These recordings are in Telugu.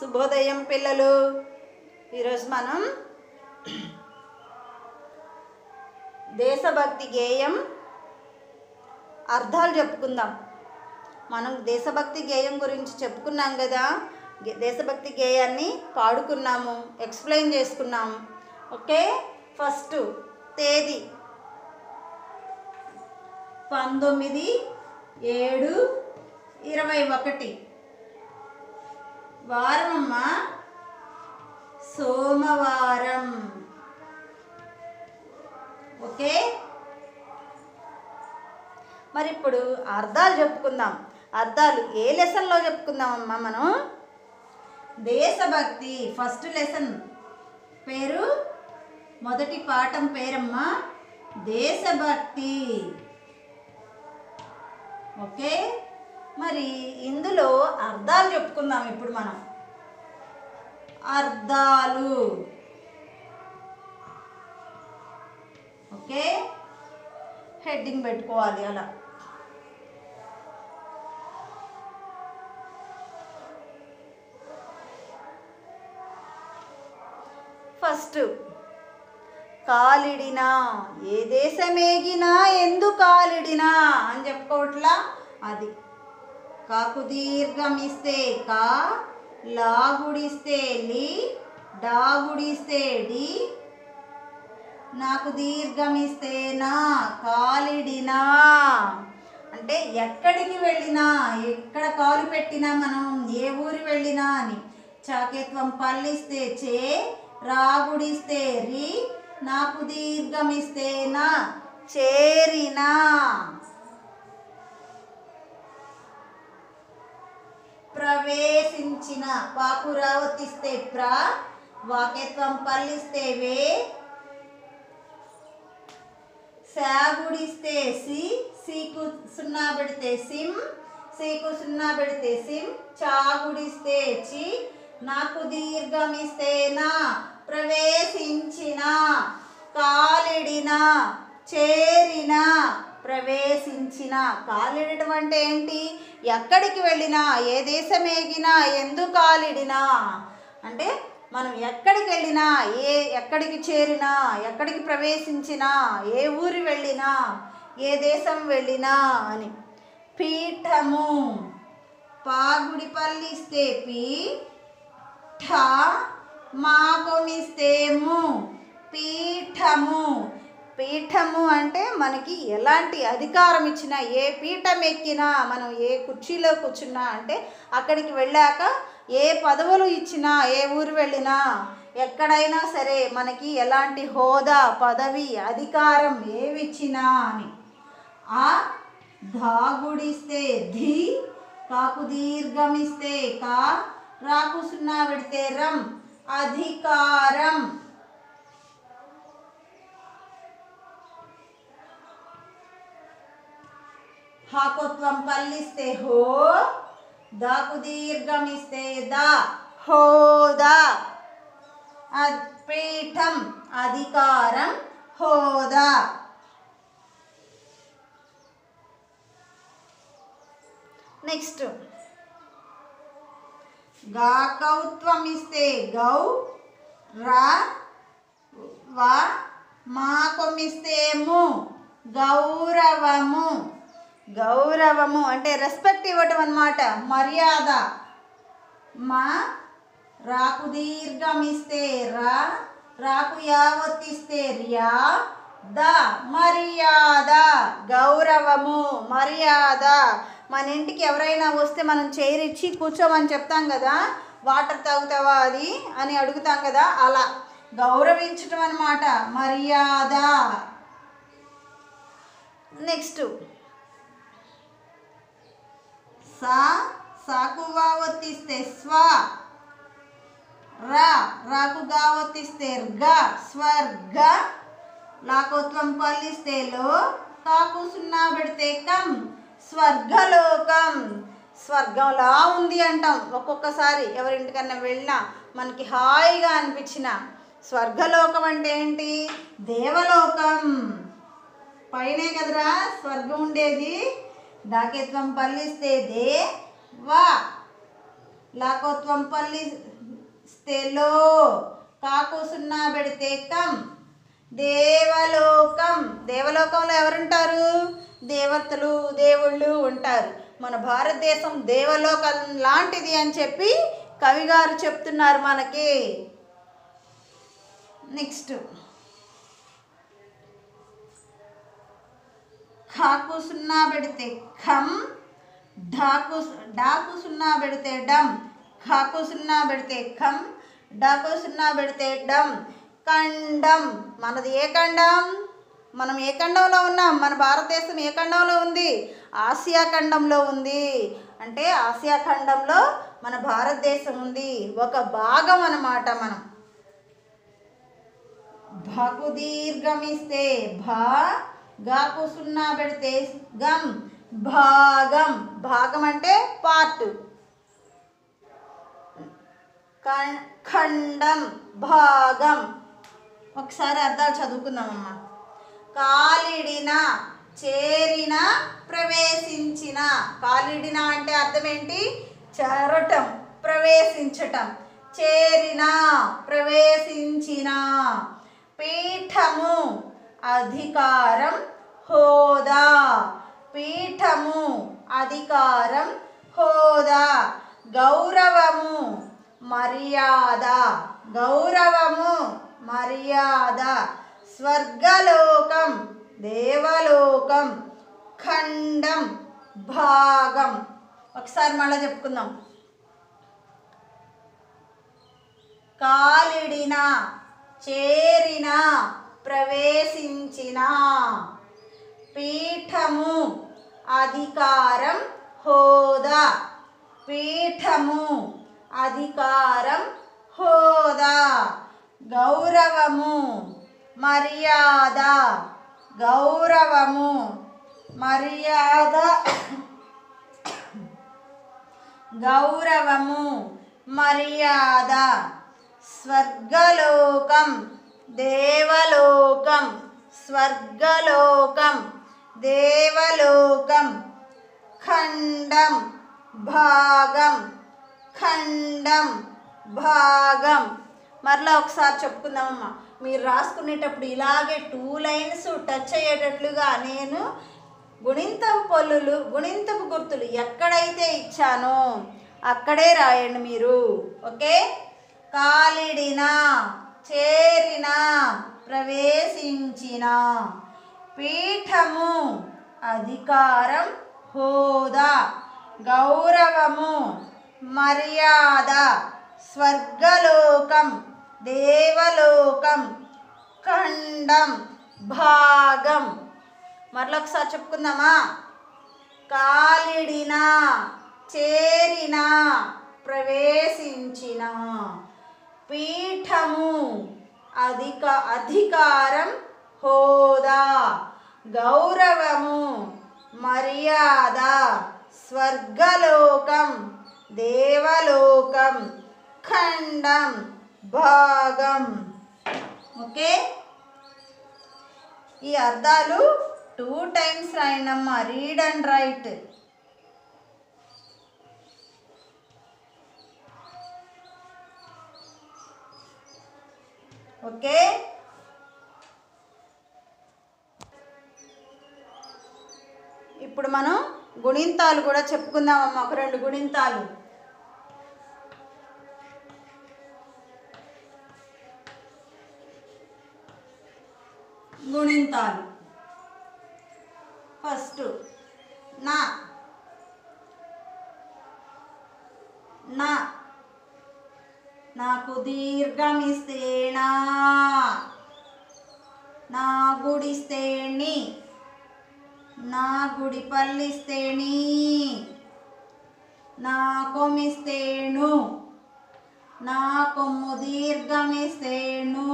శుభోదయం పిల్లలు. ఈరోజు మనం దేశభక్తి గేయం అర్థాలు చెప్పుకుందాం. మనం దేశభక్తి గేయం గురించి చెప్పుకున్నాం కదా. దేశభక్తి గేయాన్ని పాడుకున్నాము ఎక్స్ప్లెయిన్ చేసుకున్నాము. ఓకే? ఫస్ట్ తేదీ. పంతొమ్మిది ఏడు ఇరవై ఒకటి. వారమమ్మ. సోమవారం. ఓకే? మరి ఇప్పుడు అర్థాలు చెప్పుకుందాం. అర్థాలు ఏ లెసన్లో చెప్పుకుందామమ్మా మనం? దేశభక్తి ఫస్ట్ లెసన్ పేరు మొదటి పాఠం పేరమ్మా. దేశభక్తి. ఓకే? మరి ఇందులో అర్థాలు చెప్పుకుందాం ఇప్పుడు మనం. అర్థాలు. ఓకే? హెడ్డింగ్ పెట్టుకోవాలి అలా. ఫస్ట్ కాలిడినా ఏ దేశమేగినా ఎందు కాలిడినా అని చెప్పుకోవట్లా? అది. కాకు దీర్ఘమిస్తే కా లాగుడిస్తే లి డాగుడిస్తే డి నాకు దీర్ఘమిస్తే నా కాలిడినా అంటే ఎక్కడికి వెళ్ళినా ఎక్కడ కాలు పెట్టినా మనం ఏ ఊరి వెళ్ళినా అని చాకేత్వం పల్లిస్తే చే రాగుడిస్తే రి నాకు దీర్ఘమిస్తే నా చేరినా. ప్రవేశించిన పాకురావతిస్తే ప్ర వాక్యత్వం పల్లిస్తే వే శాగుడిస్తే సి సీకు సున్నా పెడితే సిం సీకు సున్నా పెడితే సిం చాగుడిస్తే చి నాకు దీర్ఘమిస్తే నా ప్రవేశించిన కాలిడిన చేరిన ప్రవేశించిన. కాలిడటం అంటే ఏంటి? ఎక్కడికి వెళ్ళినా ఏ దేశం ఏగినా ఎందుకు కాలిడినా అంటే మనం ఎక్కడికి వెళ్ళినా ఏ ఎక్కడికి చేరినా ఎక్కడికి ప్రవేశించినా ఏ ఊరి వెళ్ళినా ఏ దేశం వెళ్ళినా అని. పీఠము. పాగుడిపల్లిస్తే పీ ఠ మాకొమిస్తేము పీఠము. పీఠము అంటే మనకి ఎలాంటి అధికారం ఇచ్చినా ఏ పీఠం ఎక్కినా మనం ఏ కుర్చీలో కూర్చున్నా అంటే అక్కడికి వెళ్ళాక ఏ పదవులు ఇచ్చినా ఏ ఊరు వెళ్ళినా ఎక్కడైనా సరే మనకి ఎలాంటి హోదా పదవి అధికారం ఏమిచ్చినా అని. ఆ ధాగుడిస్తే ధీ కాకు దీర్ఘమిస్తే కా రాకు సున్నా పెడితే రం అధికారం హాకుత్వం పల్లిస్తే హో దాకు దీర్ఘమిస్తే దా హోదా పీఠం అధికారం హోదా నెక్స్ట్. గాకౌత్వం ఇస్తే గౌ రా వా మాకొమిస్తే ము గౌరవము. గౌరవము అంటే రెస్పెక్ట్ ఇవ్వటం అనమాట మర్యాద. మా రాకు దీర్ఘం ఇస్తే రా రాకు యావత్తిస్తే ర్యా ద మర్యాద. గౌరవము మర్యాద. మన ఇంటికి ఎవరైనా వస్తే మనం చేరిచ్చి కూర్చోమని చెప్తాం కదా వాటర్ తాగుతావా అది అని అడుగుతాం కదా అలా. గౌరవించటం అనమాట మర్యాద. నెక్స్ట్. సా సాకు వావత్తిస్తే స్వ రా రాకు గావత్తిస్తే ర్గ స్వర్గ లాకోత్వం పల్లిస్తే లో కాకు సున్నా పెడితే కం స్వర్గలోకం. స్వర్గంలా ఉంది అంటాం ఒక్కొక్కసారి ఎవరింటికన్నా వెళ్ళినా మనకి హాయిగా అనిపించిన. స్వర్గలోకం అంటే ఏంటి? దేవలోకం. పైనే కదరా స్వర్గం ఉండేది దాకేత్వం పల్లిస్తే దే వా. లాకోత్వం పల్లిస్తే లో. కాకు సున్నా పెడితే కం. దేవలోకం. దేవలోకంలో ఎవరుంటారు? దేవతలు దేవుళ్ళు ఉంటారు. మన భారతదేశం దేవలోకం లాంటిది అని చెప్పి కవిగారు చెప్తున్నారు మనకి. నెక్స్ట్. ఖాకు సున్నా పెడితే ఖం ఢాకు డాకు సున్నా పెడితే డమ్ ఖాకు సున్నా పెడితే ఖం డాకు సున్నా పెడితే డమ్ ఖండం. మనది ఏ ఖండం? మనం ఏ ఖండంలో ఉన్నాం? మన భారతదేశం ఏ ఖండంలో ఉంది? ఆసియా ఖండంలో ఉంది. అంటే ఆసియా ఖండంలో మన భారతదేశం ఉంది. ఒక భాగం అన్నమాట మనం. భకు దీర్ఘమిస్తే భా గాకు సున్నా పెడితే గం భాగం భాగం అంటే పార్ట్ ఖండం భాగం. ఒకసారి అర్థాలు చదువుకుందామమ్మా. కాలిడిన చేరిన ప్రవేశించిన. కాలిడిన అంటే అర్థం ఏంటి చేరటం ప్రవేశించటం. చేరిన ప్రవేశించిన. పీఠము అధికారం హోదా. పీఠము అధికారం హోదా. గౌరవము మర్యాద. గౌరవము మర్యాద. స్వర్గలోకం దేవలోకం ఖండం భాగం. ఒకసారి మళ్ళీ చెప్పుకుందాం. కాలిడిన చేరిన ప్రవేశించిన. పీఠము అధికారం హోదా. పీఠము అధికారం హోదా. గౌరవము మర్యాద. గౌరవము మర్యాద. గౌరవము మర్యాద. స్వర్గలోకం దేవలోకం స్వర్గలోకం దేవలోకం ఖండం భాగం ఖండం భాగం. మరలా ఒకసారి చెప్పుకుందామమ్మా. మీరు రాసుకునేటప్పుడు ఇలాగే టూ లైన్స్ టచ్ అయ్యేటట్లుగా నేను గుణింతపు పొల్లులు గుణింతపు గుర్తులు ఎక్కడైతే ఇచ్చానో అక్కడే రాయండి మీరు. ఓకే? కాలిడినా చేరిన ప్రవేశించిన. పీఠము అధికారం హోదా గౌరవము మర్యాద స్వర్గలోకం దేవలోకం ఖండం భాగం. మరొకసారి చెప్పుకుందామా? కాలిడిన చేరిన ప్రవేశించిన. పీఠము అధిక అధికారం హోదా గౌరవము మర్యాద స్వర్గలోకం దేవలోకం ఖండం భాగం. ఓకే? ఈ అర్థాలు టూ టైమ్స్ రాయండమ్మా రీడ్ అండ్ రైట్. ఓకే? ఇప్పుడు మనం గుణింతాలు కూడా చెప్పుకుందామమ్మా ఒక రెండు గుణింతాలు. గుణింతాలు. ఫస్ట్ నా. నా నాకు దీర్ఘమిస్తేనా? నా గుడిస్తేణి నా గుడి పల్లిస్తేణి నా కొమిస్తేను నా కొమ్ము దీర్ఘమిస్తేను?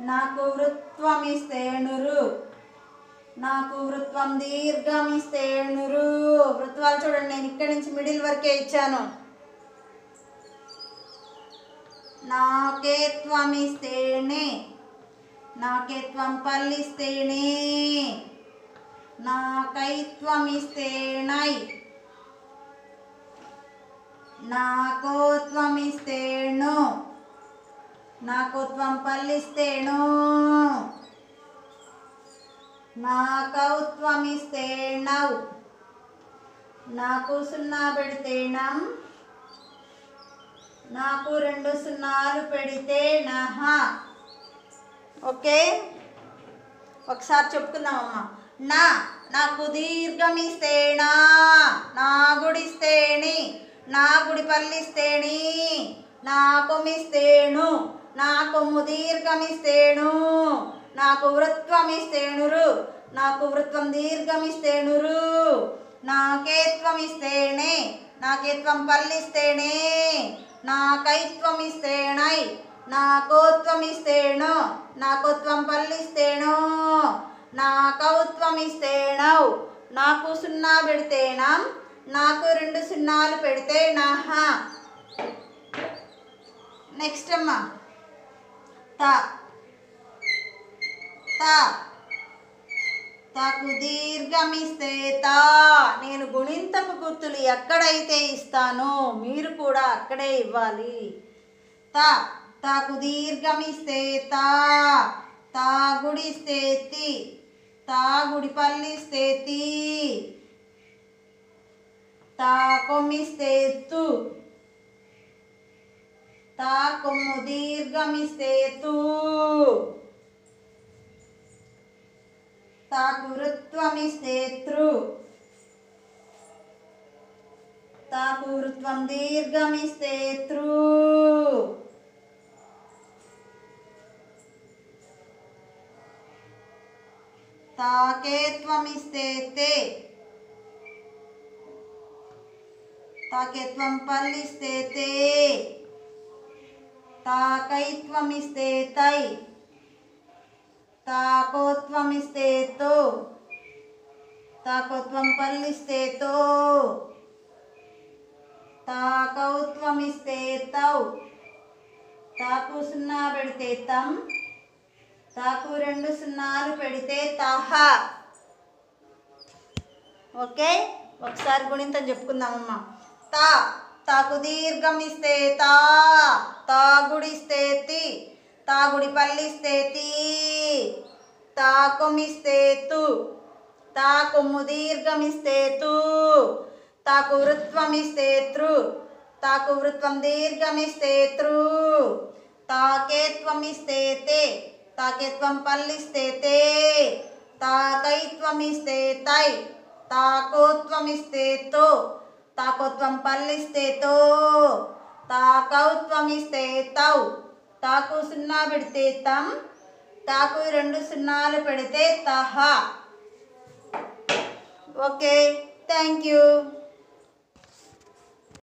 నాకు వృత్వమిస్తేణురు నాకు వృత్వం దీర్ఘమిస్తేనురు వృత్వాలు చూడండి నేను ఇక్కడి నుంచి మిడిల్ వరకే ఇచ్చాను. నాకేత్వమిస్తేనే నాకేత్వం పల్లిస్తేనే నాకైత్వం ఇస్తేనై నాకోత్వం ఇస్తేను నాకోత్వం పల్లిస్తేను నాకౌత్వమిస్తే నౌ నాకు సున్నా పెడితే నం నాకు రెండు సున్నాలు పెడితే నహ ఓకే? ఒకసారి చెప్పుకుందామమ్మా. నా నాకు దీర్ఘమిస్తేనా నా గుడిస్తేణి. నా గుడి పల్లిస్తేని నా కొమ్మిస్తేను నా నాకు వృత్వం నాకు నాకు వృత్వం దీర్ఘం ఇస్తేణురు నాకేత్వం పల్లిస్తేనే నాకైత్వం ఇస్తేణై నాకోత్వం పల్లిస్తేను నాకౌత్వమిస్తేణౌ నాకు సున్నా పెడితేనా నాకు రెండు సున్నాలు పెడితే నాహా నెక్స్ట్ అమ్మా త. త. తాకు దీర్ఘమిస్తే తా. నేను గుణింతపు గుర్తులు ఎక్కడైతే ఇస్తానో మీరు కూడా అక్కడే ఇవ్వాలి. తా. తాకు దీర్ఘమిస్తే తా. తా గుడిస్తే తి. తా గుడి పల్లిస్తే తా. కొమ్మిస్తే తు తా కొమ్ము దీర్ఘమిస్తే తూ తాకు వృత్వమిస్తే త్రు తాకు వృత్వం దీర్ఘమిస్తే త్రు తాకేత్వమిస్తే తే తాకేత్వం పల్లిస్తే తే తాకైత్వమిస్తే తై తాకోత్వమిస్తే తో తాకోత్వం పల్లిస్తే తో. తాకౌత్వమిస్తే తౌ. తాకు సున్నా పెడితే తం. తాకు రెండు సున్నాలు పెడితే తహ. ఓకే? ఒకసారి గుణింతం చెప్పుకుందామమ్మా. తా తాకు దీర్ఘం ఇస్తే తా. తాగుడిస్తే తి. తాగుడి పల్లిస్తే తీ. తాకుమిస్తే తు. తా కొమ్ము దీర్ఘమిస్తే తూ తాకు వృత్వమిస్తే త్రు తాకు వృత్వం దీర్ఘమిస్తే త్రు తాకేత్వమిస్తే తే తాకేత్వం పల్లిస్తే తే తాకైత్వమిస్తే తై తాకోత్వమిస్తే తో తాకోత్వం పల్లిస్తే తో తాకౌత్వమిస్తే తౌ తాకు సున్నా పెడితే తం. తాకు రెండు సున్నాలు పెడితే తహ. Okay. Thank you.